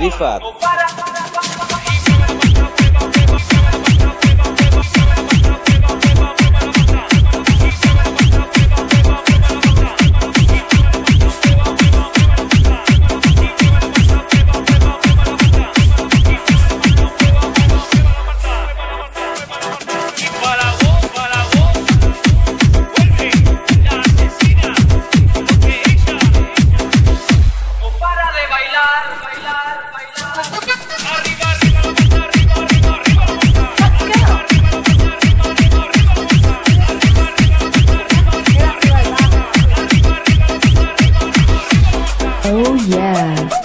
de fato yeah.